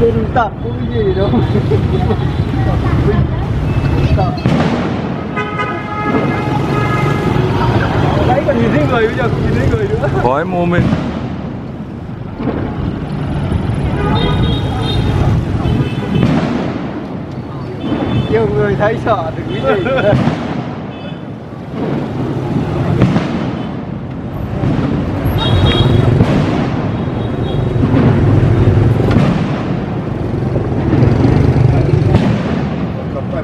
côn tập cũng gì đâu. Tập đấy còn nhìn thấy người bây giờ không nhìn thấy người nữa. Khói mô mình nhiều người thấy sợ thì quý vị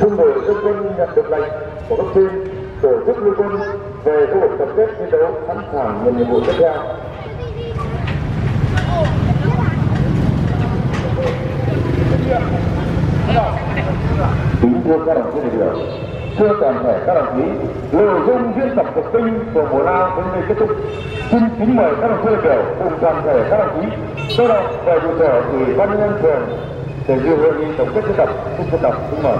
quân đội dân quân nhận được lệnh của cấp trên tổ chức lưu quân về khu vực tập kết chiến đấu sẵn sàng nhận nhiệm vụ tiếp theo. Kính thưa các đồng chí đại biểu, thưa toàn thể các đồng chí, nội dung diễn tập thực tinh của mùa lao đến đây kết thúc. Xin kính mời các đồng chí đại biểu cùng toàn thể các đồng chí cơ động về trụ sở ủy ban nhân dân phường để dự hội nghị tổng kết diễn tập. Xin trân trọng kính mời.